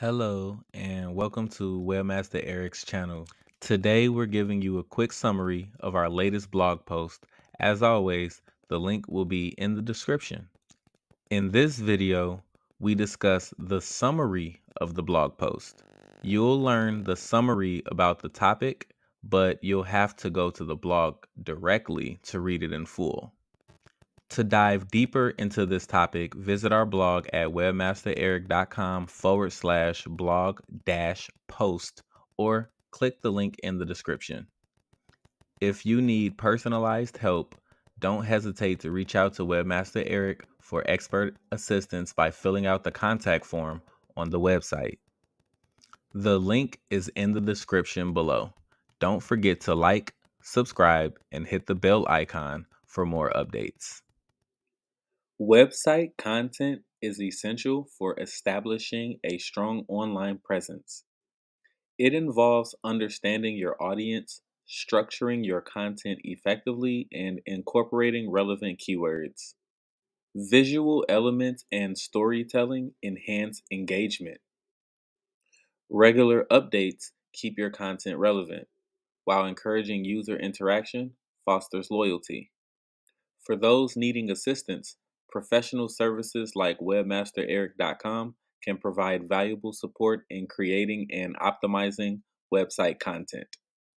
Hello, and welcome to Webmaster Eric's channel. Today, we're giving you a quick summary of our latest blog post. As always, the link will be in the description. In this video, we discuss the summary of the blog post. You'll learn the summary about the topic, but you'll have to go to the blog directly to read it in full. To dive deeper into this topic, visit our blog at webmastereric.com forward slash blog dash post or click the link in the description. If you need personalized help, don't hesitate to reach out to Webmaster Eric for expert assistance by filling out the contact form on the website. The link is in the description below. Don't forget to like, subscribe, and hit the bell icon for more updates. Website content is essential for establishing a strong online presence. It involves understanding your audience, structuring your content effectively, and incorporating relevant keywords. Visual elements and storytelling enhance engagement. Regular updates keep your content relevant, while encouraging user interaction fosters loyalty. For those needing assistance, Professional services like webmastereric.com can provide valuable support in creating and optimizing website content.